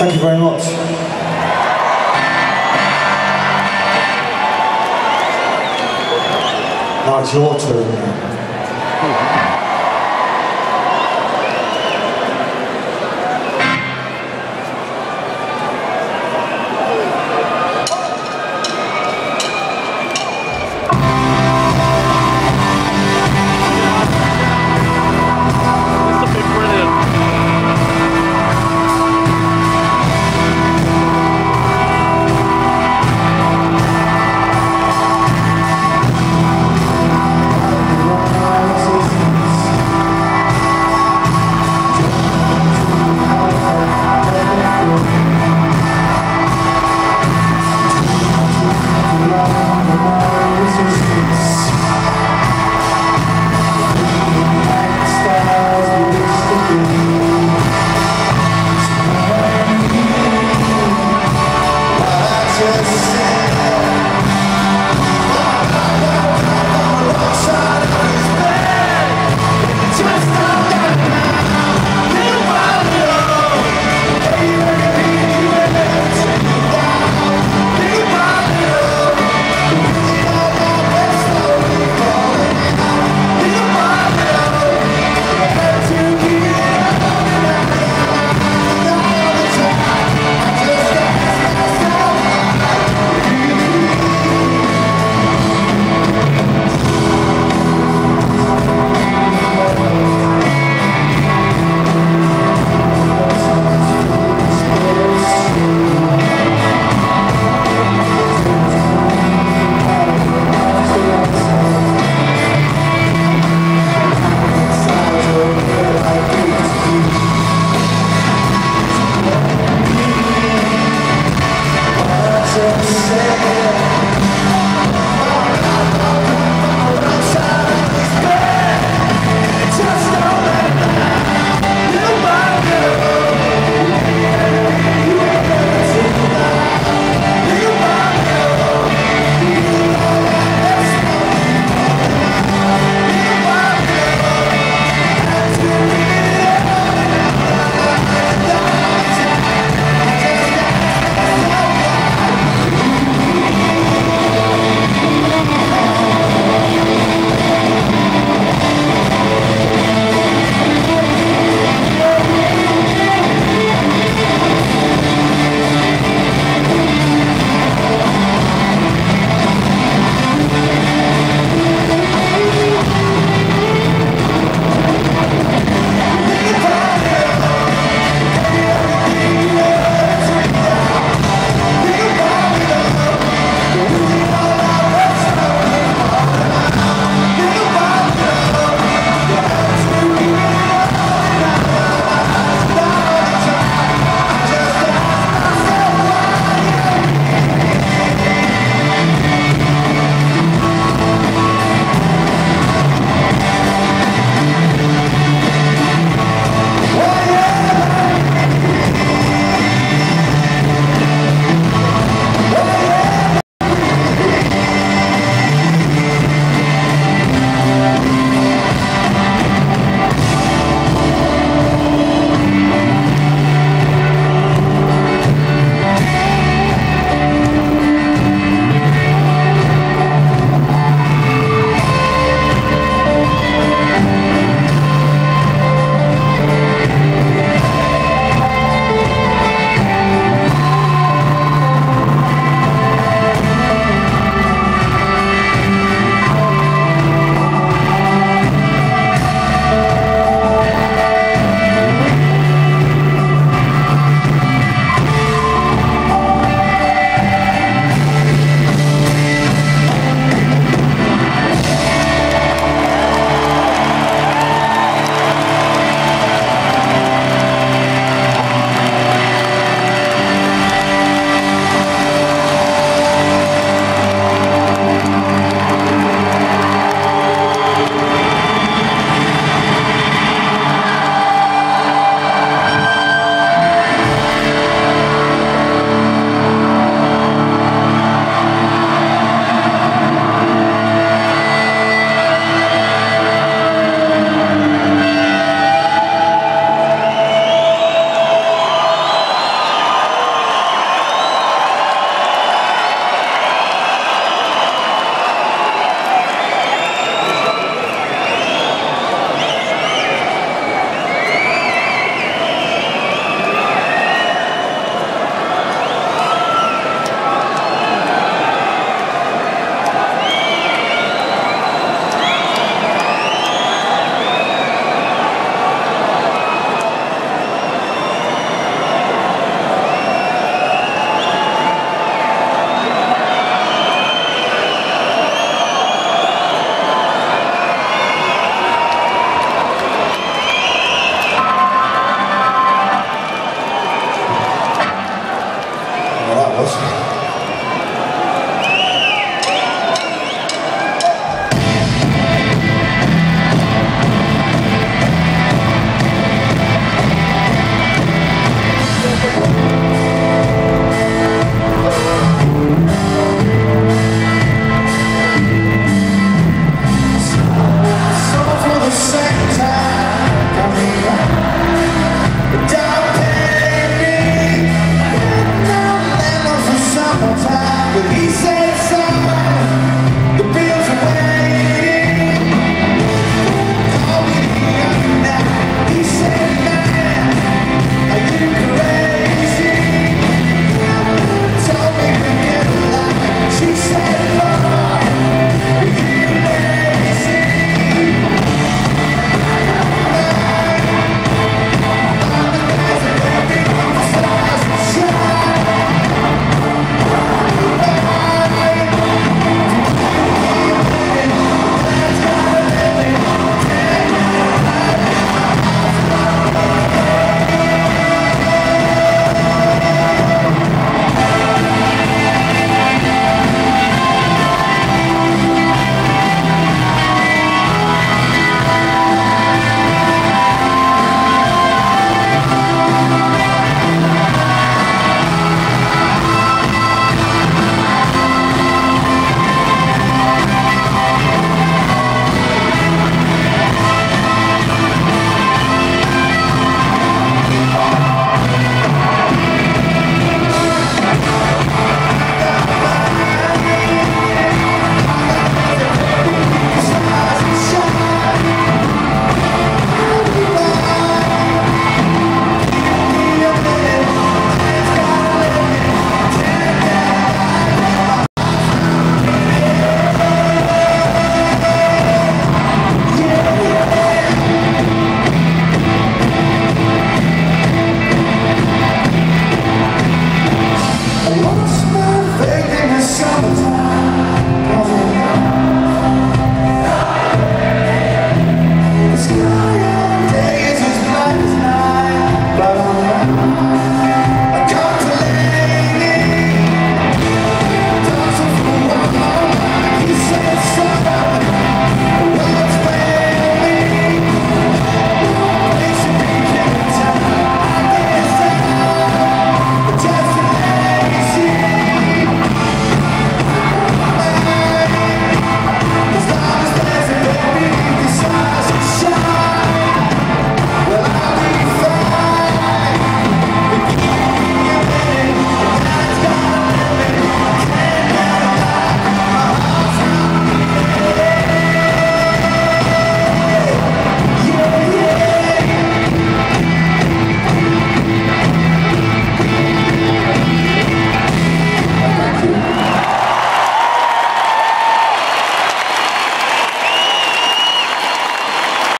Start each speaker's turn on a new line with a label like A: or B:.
A: Thank you very much. Now it's your turn.